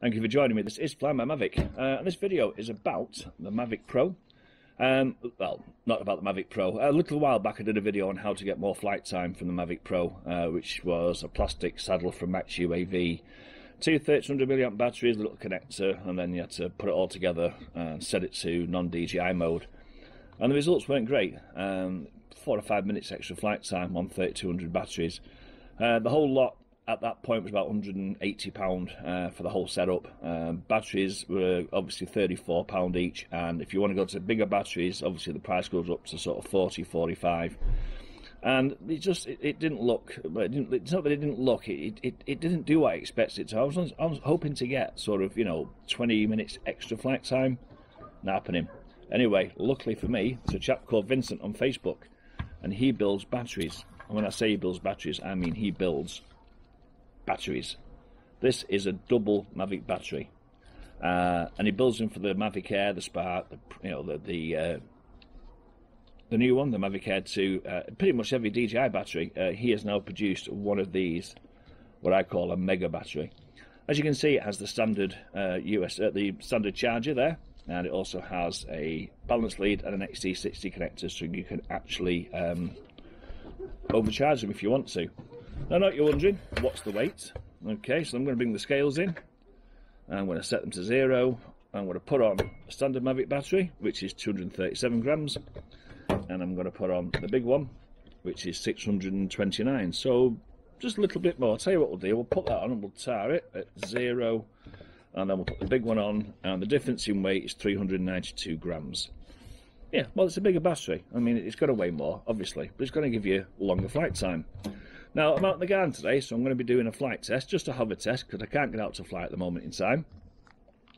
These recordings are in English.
Thank you for joining me. This is Fly My Mavic, uh, and this video is about the Mavic Pro. Um, well, not about the Mavic Pro. A little while back I did a video on how to get more flight time from the Mavic Pro, uh, which was a plastic saddle from Max UAV, two 1300 milliamp batteries, a little connector, and then you had to put it all together and set it to non-DJI mode. And the results weren't great. Um, four or five minutes extra flight time on 3200 batteries. Uh, the whole lot at that point was about 180 pound uh, for the whole setup. Um, batteries were obviously 34 pound each, and if you want to go to bigger batteries, obviously the price goes up to sort of 40, 45. And it just it, it didn't look. It didn't, it's not that it didn't look. It, it it didn't do what I expected to. I was I was hoping to get sort of you know 20 minutes extra flight time. Not happening. Anyway, luckily for me, there's a chap called Vincent on Facebook, and he builds batteries. And when I say he builds batteries, I mean he builds batteries. This is a double Mavic battery, uh, and he builds them for the Mavic Air, the Spark, the, you know, the the, uh, the new one, the Mavic Air 2. Uh, pretty much every DJI battery, uh, he has now produced one of these, what I call a mega battery. As you can see, it has the standard US, uh, uh, the standard charger there, and it also has a balance lead and an XT60 connector, so you can actually um, overcharge them if you want to. Now, know you're wondering, what's the weight? Okay, so I'm going to bring the scales in. I'm going to set them to zero. I'm going to put on a standard Mavic battery, which is 237 grams. And I'm going to put on the big one, which is 629. So just a little bit more. I'll tell you what we'll do. We'll put that on and we'll tar it at zero. And then we'll put the big one on. And the difference in weight is 392 grams. Yeah, well, it's a bigger battery. I mean, it's going to weigh more, obviously, but it's going to give you longer flight time. Now, I'm out in the garden today, so I'm going to be doing a flight test, just a hover test, because I can't get out to fly at the moment in time.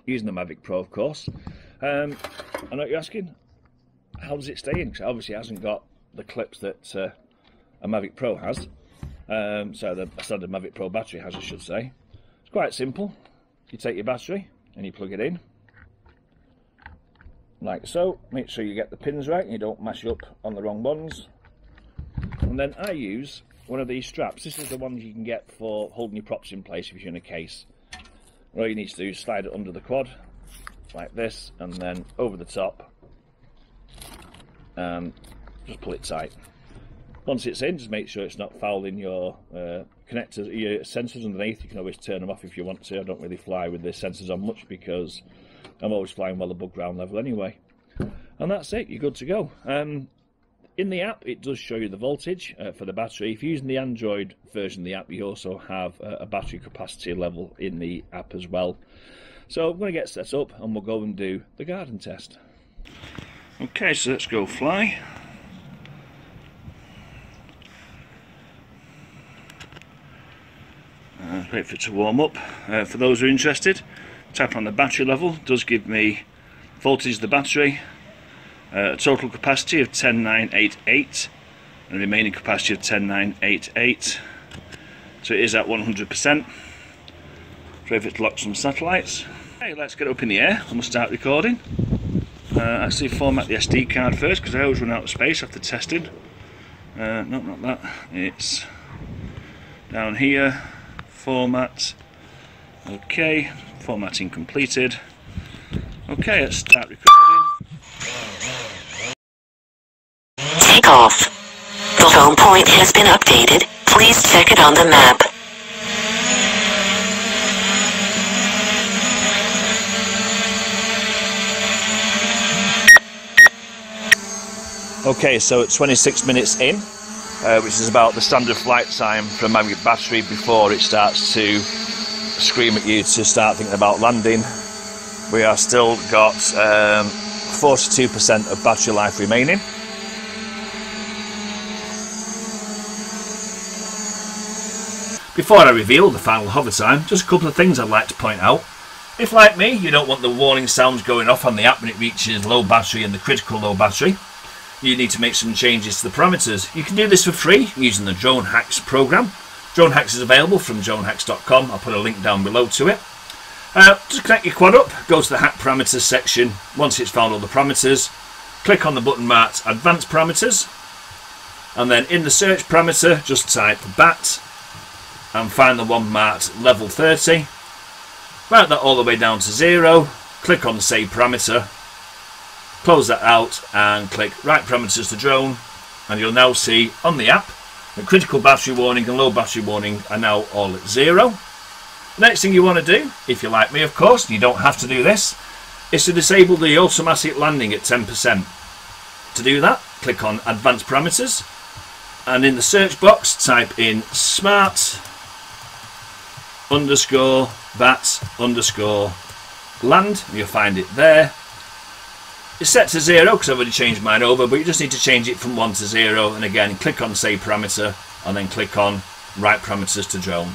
Using the Mavic Pro, of course. Um, I know you're asking, how does it stay in? Because obviously it hasn't got the clips that uh, a Mavic Pro has. Um, so the standard Mavic Pro battery has, I should say. It's quite simple. You take your battery and you plug it in. Like so. Make sure you get the pins right and you don't mash up on the wrong ones. And then I use one of these straps. This is the ones you can get for holding your props in place if you're in a case. All you need to do is slide it under the quad, like this, and then over the top, and just pull it tight. Once it's in, just make sure it's not fouling your uh, connectors, your sensors underneath. You can always turn them off if you want to. I don't really fly with the sensors on much because I'm always flying well above ground level anyway. And that's it, you're good to go. Um, in the app, it does show you the voltage uh, for the battery. If you're using the Android version of the app, you also have a, a battery capacity level in the app as well. So I'm going to get set up and we'll go and do the garden test. Okay, so let's go fly. Uh, wait for it to warm up. Uh, for those who are interested, tap on the battery level. Does give me voltage the battery, uh, total capacity of 10988 and a remaining capacity of 10988 so it is at 100% so if it locks some satellites. Okay let's get up in the air. And we'll start recording. Uh, actually format the SD card first because I always run out of space after testing. Uh, no not that. It's down here. Format. Okay formatting completed. Okay let's start recording off. The home point has been updated. Please check it on the map. Okay, so it's 26 minutes in, uh, which is about the standard flight time for a Mavic battery before it starts to scream at you to start thinking about landing. We are still got 42% um, of battery life remaining. Before I reveal the final hover time, just a couple of things I'd like to point out. If, like me, you don't want the warning sounds going off on the app when it reaches low battery and the critical low battery, you need to make some changes to the parameters. You can do this for free using the Drone Hacks program. Drone Hacks is available from dronehacks.com. I'll put a link down below to it. Uh, just connect your quad up, go to the hack parameters section. Once it's found all the parameters, click on the button marked advanced parameters. And then in the search parameter, just type BAT and find the one marked level 30 route that all the way down to zero, click on save parameter, close that out and click write parameters to drone and you'll now see on the app the critical battery warning and low battery warning are now all at zero. Next thing you want to do, if you're like me of course, you don't have to do this, is to disable the automatic landing at 10%. To do that, click on advanced parameters and in the search box type in smart underscore bat underscore land. You'll find it there. It's set to zero because I've already changed mine over but you just need to change it from 1 to 0 and again click on save parameter and then click on write parameters to drone.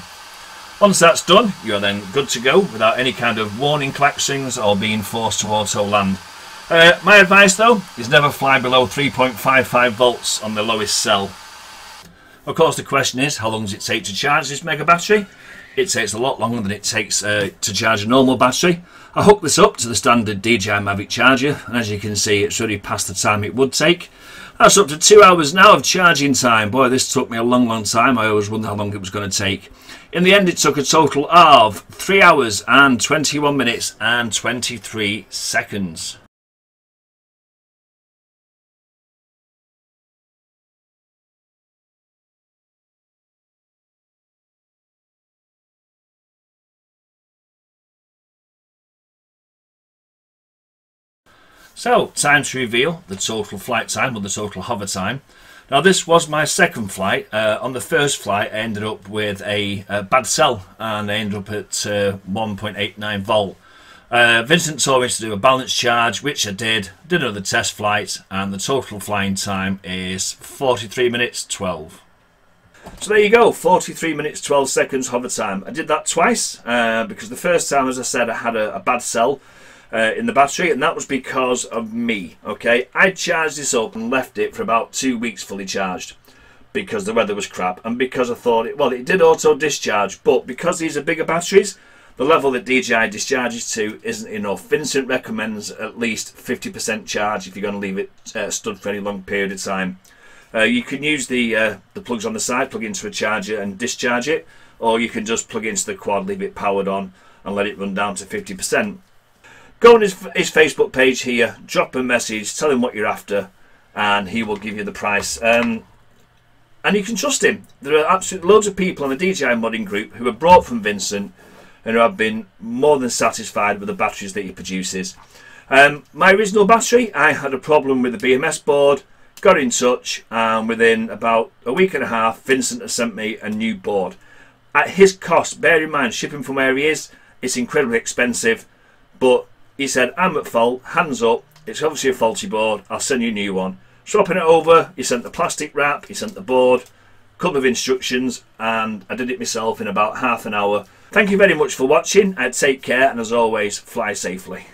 Once that's done you're then good to go without any kind of warning klaxons or being forced to auto land. Uh, my advice though is never fly below 3.55 volts on the lowest cell. Of course, the question is, how long does it take to charge this mega battery? It takes a lot longer than it takes uh, to charge a normal battery. I hooked this up to the standard DJI Mavic charger, and as you can see, it's already past the time it would take. That's up to two hours now of charging time. Boy, this took me a long, long time. I always wondered how long it was going to take. In the end, it took a total of 3 hours and 21 minutes and 23 seconds. So, time to reveal the total flight time or the total hover time. Now, this was my second flight. Uh, on the first flight, I ended up with a, a bad cell and I ended up at uh, 1.89 volt. Uh, Vincent told me to do a balance charge, which I did. Did another test flight, and the total flying time is 43 minutes 12. So there you go, 43 minutes 12 seconds hover time. I did that twice uh, because the first time, as I said, I had a, a bad cell uh, in the battery, and that was because of me. Okay, I charged this up and left it for about two weeks fully charged because the weather was crap, and because I thought it well, it did auto discharge, but because these are bigger batteries, the level that DJI discharges to isn't enough. Vincent recommends at least 50% charge if you're going to leave it uh, stood for any long period of time. Uh, you can use the uh, the plugs on the side, plug into a charger and discharge it, or you can just plug into the quad, leave it powered on, and let it run down to 50%. Go on his, his Facebook page here, drop a message, tell him what you're after, and he will give you the price. Um, and you can trust him. There are absolutely loads of people on the DJI modding group who are brought from Vincent and who have been more than satisfied with the batteries that he produces. Um, my original battery, I had a problem with the BMS board, got in touch, and within about a week and a half, Vincent has sent me a new board. At his cost, bear in mind, shipping from where he is, it's incredibly expensive, but he said, I'm at fault, hands up, it's obviously a faulty board, I'll send you a new one. Swapping it over, he sent the plastic wrap, he sent the board, couple of instructions, and I did it myself in about half an hour. Thank you very much for watching, and take care, and as always, fly safely.